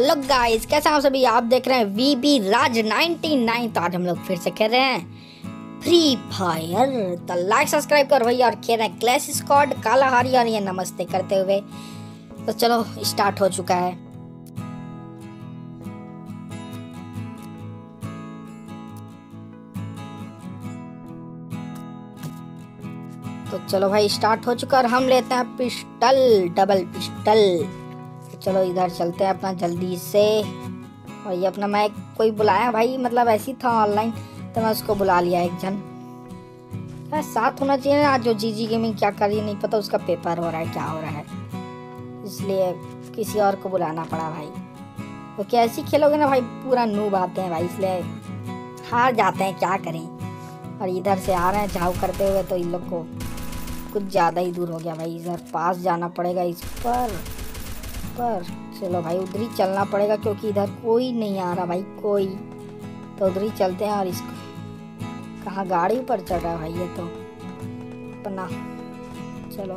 Hello guys कैसे हैं आप सभी आप देख रहे हैं वी बी राज 99 तो आज हम लोग फिर से खेल रहे हैं फ्री फायर तो लाइक सब्सक्राइब कर भैया और खेल रहे हैं क्लैश स्क्वाड काला हारी और ये नमस्ते करते हुए। तो चलो स्टार्ट हो चुका है। तो चलो भाई स्टार्ट हो चुका और हम लेते हैं पिस्टल डबल पिस्टल। चलो इधर चलते हैं अपना जल्दी से। और ये अपना मैं कोई बुलाया भाई? मतलब ऐसी था ऑनलाइन तो मैं उसको बुला लिया एक जन। यार, साथ होना चाहिए आज जो जी जी गेमिंग क्या कर रही है, नहीं पता उसका पेपर हो रहा है, क्या हो रहा है। इसलिए किसी और को बुलाना पड़ा भाई। तो क्या ऐसी खेलोगे ना भाई, पूरा नूब आते हैं भाई, इसलिए हार जाते हैं, क्या करें। और इधर से आ रहे हैं झाव करते हुए तो इन लोग को कुछ ज़्यादा ही दूर हो गया भाई। इधर पास जाना पड़ेगा इस पर। पर। चलो भाई, उधर ही चलना पड़ेगा क्योंकि इधर कोई नहीं आ रहा भाई, कोई। तो उधर ही चलते हैं और इसको कहाँ गाड़ी पर चढ़ रहा है भाई ये तो। अपना। चलो।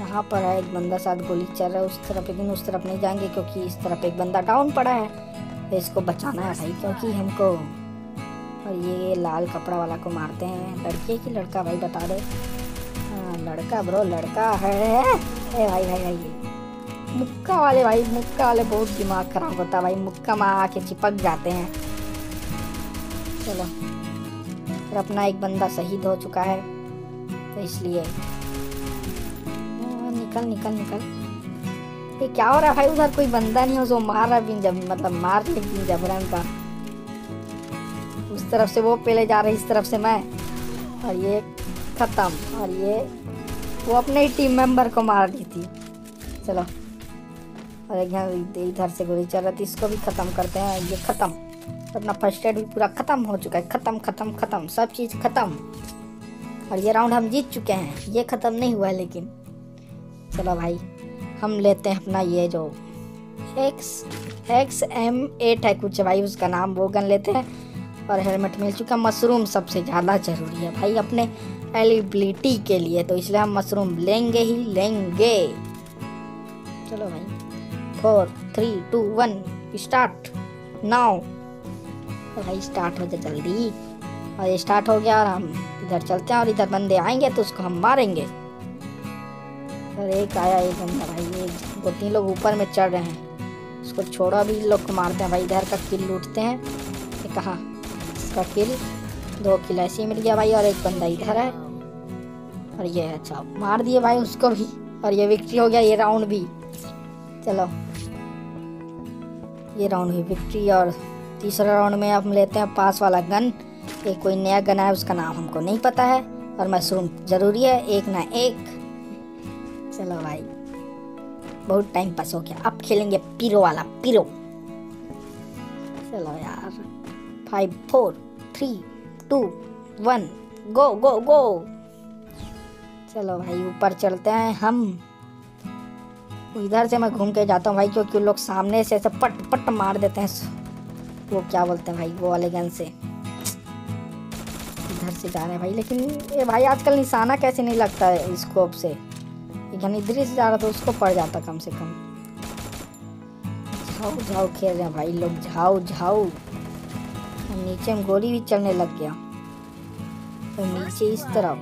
यहाँ पर है, एक बंदा साथ गोली चल रहा है, उस तरफ़, लेकिन उस तरफ़ नहीं जाएँगे क्योंकि इस तरफ़ एक बंदा डाउन पड़ा है। तो इसको बचाना है भाई, क्योंकि हमको और ये लाल कपड़ा वाला को मारते हैं। लड़के की लड़का, भाई बता दे। हाँ लड़का ब्रो, लड़का है। ए, भाई भाई भाई। मुक्का वाले भाई मुक्का वाले बहुत दिमाग खराब होता भाई। मुक्का में आके चिपक जाते हैं। चलो, फिर अपना एक बंदा शहीद हो चुका है तो इसलिए। निकल निकल निकल। ये क्या हो रहा है भाई? उधर कोई बंदा नहीं हो जो मार रहा बिन जब मतलब मार बिन जबरन का। उस तरफ़ से वो पहले जा रहे इस तरफ़ से मैं। और ये खत्म। और ये, वो अपने ही टीम मेंबर को मार दी थी। चलो। और एक यहाँ इधर से गोली चल रही थी इसको भी ख़त्म करते हैं, ये ख़त्म। अपना फ़र्स्ट एड भी पूरा ख़त्म हो चुका है, ख़त्म ख़त्म ख़त्म, सब चीज़ ख़त्म। और ये राउंड हम जीत चुके हैं, ये ख़त्म नहीं हुआ है लेकिन। चलो भाई, हम लेते हैं अपना ये जो एक्स एक्स एम एट है कुछ भाई, उसका नाम वो गन लेते हैं। और हेलमेट मिल चुका मशरूम सबसे ज़्यादा ज़रूरी है भाई अपने एलिबिलिटी के लिए तो इसलिए हम मशरूम लेंगे ही लेंगे। चलो भाई। Four three two one start now भाई स्टार्ट हो जाए जल्दी। और स्टार्ट हो गया और हम इधर चलते हैं और इधर बंदे आएँगे तो उसको हम मारेंगे। और एक आया एक बंदा, भाई, ये दो तीन लोग ऊपर में चढ़ रहे हैं। उसको छोड़ा भी लोग को मारते हैं। भाई, इधर का किल लूटते हैं। कहा? इसका किल। दो किल ऐसे ही मिल गया भाई, और एक बंदा इधर है। और ये अच्छा मार दिए भाई उसको भी। और ये विक्ट्री हो गया, ये राउंड भी। चलो। ये राउंड हुई विक्ट्री और तीसरा राउंड में हम लेते हैं पास वाला गन ये कोई नया गन है उसका नाम हमको नहीं पता है और मशरूम ज़रूरी है, एक ना एक। चलो भाई, बहुत टाइम पास हो गया। अब खेलेंगे पीरो वाला पीरो चलो यार five four three two one go go go चलो भाई, ऊपर चलते हैं हम। इधर से मैं घूम के जाता हूँ भाई, क्योंकि लोग सामने से ऐसे पट पट मार देते हैं। वो क्या बोलते हैं भाई, वो वाले गन से। इधर से जा रहे हैं भाई, लेकिन ये भाई आजकल निशाना कैसे नहीं लगता है स्कोप से? लेकिन इधर से जा रहा था, उसको पड़ जाता कम से कम। झाऊ झाऊ खेल रहे हैं भाई लोग झाऊ झाऊ नीचे में गोली भी चलने लग गया। तो नीचे इस तरफ़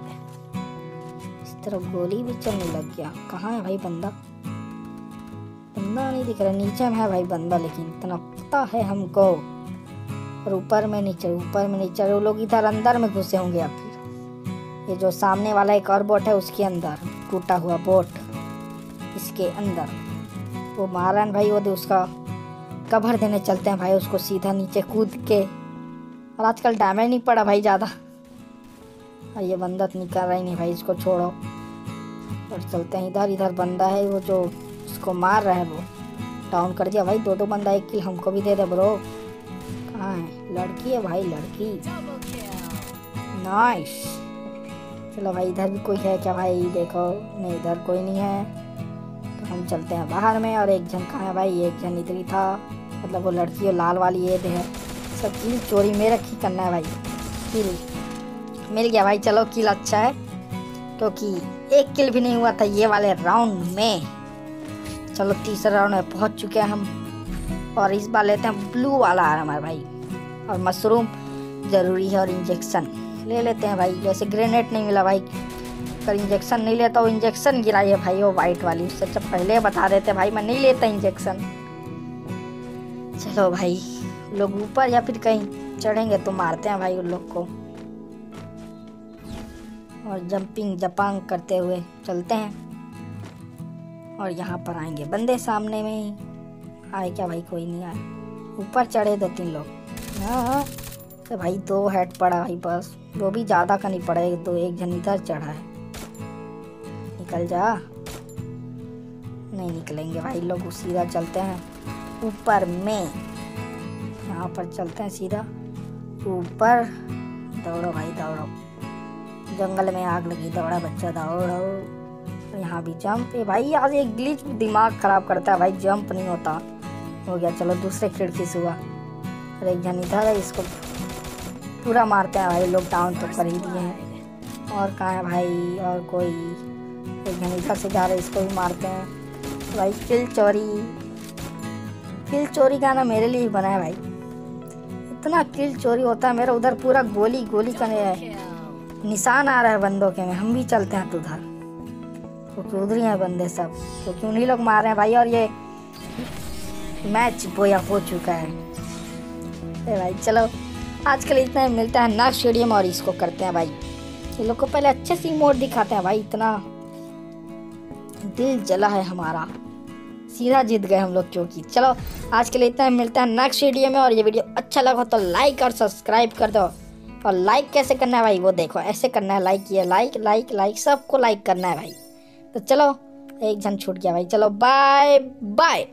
इस तरफ़ गोली भी चलने लग गया। कहाँ है भाई बंदा? बंदा नहीं दिख रहा, नीचे में है भाई बंदा, लेकिन इतना पता है हमको। और ऊपर में नीचे, ऊपर में नीचे, वो लोग इधर अंदर में घुसे होंगे या फिर? ये जो सामने वाला एक और बोट है, उसके अंदर टूटा हुआ बोट, इसके अंदर। वो मारन भाई, वो उसका कवर देने चलते हैं भाई, उसको सीधा नीचे कूद के। और आजकल डैमेज नहीं पड़ा भाई ज़्यादा। और ये बंदा निकल रहा ही नहीं भाई, इसको छोड़ो। और चलते हैं इधर इधर बंदा है, वो जो उसको मार रहा है वो। डाउन कर दिया। भाई दो दो बंदा एक किल हमको भी दे दे ब्रो कहाँ है? लड़की है भाई, लड़की। नाइस चलो भाई, इधर भी कोई है क्या भाई? देखो, नहीं, इधर कोई नहीं है। तो हम चलते हैं बाहर में और एक जन कहाँ है भाई? एक जन इधर ही था। मतलब वो लड़की और लाल वाली ये है सब चीज़ चोरी में रखी करना है भाई। किल मिल गया भाई, चलो किल अच्छा है। क्योंकि तो एक किल भी नहीं हुआ था ये वाले राउंड में। चलो तीसरा राउंड में पहुँच चुके हैं हम। और इस बार लेते हैं ब्लू वाला आर्म है भाई। और मशरूम ज़रूरी है और इंजेक्शन ले लेते हैं भाई। जैसे ग्रेनेड नहीं मिला भाई। अगर इंजेक्शन नहीं लेता वो इंजेक्शन गिराइए भाई। वो वाइट वाली। उससे जब पहले बता देते भाई, मैं नहीं लेता इंजेक्शन चलो भाई, लोग ऊपर या फिर कहीं चढ़ेंगे तो मारते हैं भाई उन लोग को। और जंपिंग जपांग करते हुए चलते हैं। और यहाँ पर आएँगे, बंदे सामने में ही। आए क्या भाई, कोई नहीं आए। ऊपर चढ़े दो तीन लोग। हाँ तो भाई, दो हेड पड़ा भाई बस। वो भी ज़्यादा का नहीं पड़ा एक दो, एक जन इधर चढ़ा है। निकल जा। नहीं निकलेंगे भाई, लोग सीधा चलते हैं। ऊपर में। यहाँ पर चलते हैं सीधा। ऊपर। दौड़ो भाई, दौड़ो। जंगल में आग लगी, दौड़ा बच्चा, दौड़ो। यहाँ भी जंप ए भाई आज एक ग्लिच दिमाग खराब करता है। भाई जंप नहीं होता। हो गया, चलो दूसरे खिड़की से हुआ और एक जन इधर है, इसको पूरा मारते हैं। भाई, लोग डाउन तो कर ही दिए हैं। और कहाँ है भाई? और कोई? एक जन इधर से जा रहे इसको भी मारते हैं। भाई किल चोरी। किल चोरी गाना मेरे लिए ही बना है भाई। इतना किल चोरी होता है, मेरा उधर पूरा गोली गोली का निशान आ रहा है बंदों के में। हम भी चलते हैं तो उधर। क्योंकि उधर ही हैं बंदे सब। तो क्यों नहीं लोग मार रहे हैं भाई? और ये मैच बोया हो चुका है। ए भाई, चलो। आज कल इतना मिलता है ना स्टेडियम और इसको करते हैं भाई। ये लोग को पहले अच्छे से मोड दिखाते हैं भाई, इतना दिल जला है हमारा। सीधा जीत गए हम लोग क्योंकि चलो, आज के लिए इतना मिलता है नेक्स्ट वीडियो में। और ये वीडियो अच्छा लगा तो लाइक और सब्सक्राइब कर दो। और लाइक कैसे करना है भाई, वो देखो। ऐसे करना है लाइक ये लाइक लाइक लाइक सबको लाइक करना है भाई। तो चलो एक जन छूट गया भाई। चलो बाय बाय